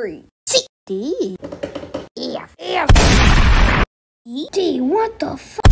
three, C, D, F, F, E, D. What the fuck?